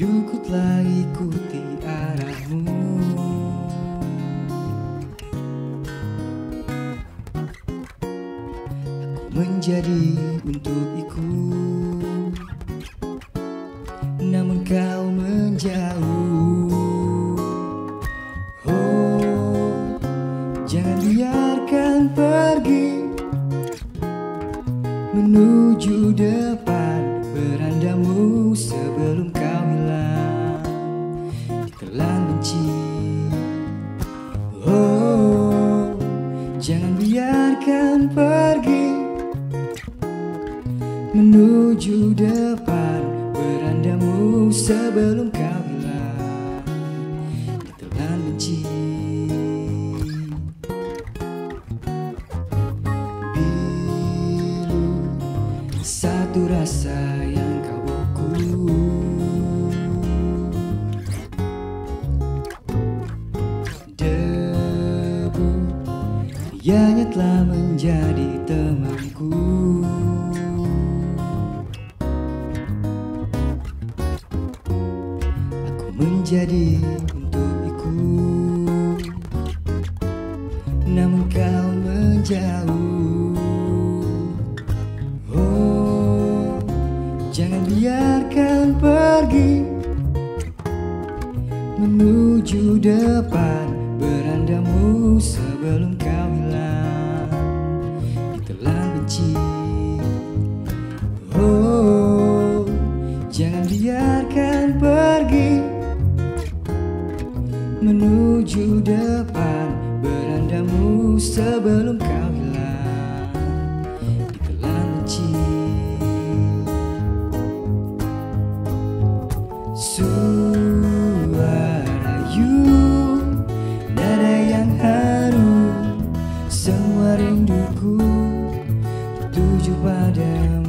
Hidupku telah ikuti arahmu. Aku menjadi untuk ikut Namun kau menjauh. Oh, jangan biarkan pergi Menuju depan berandamu sebelum biarkan pergi Menuju depan. Berandamu sebelum kau hilang. Ditelan benci. Biru satu rasa yang kau ukur Ianya telah menjadi temanku. Aku menjadi untuk ikut Namun kau menjauh. Oh Jangan biarkan pergi Menuju depan berandamu sebelum kau hilang. Ditelan benci. Oh Jangan biarkan pergi. Menuju depan berandamu sebelum kau hilang. Ditelan benci. Suara down.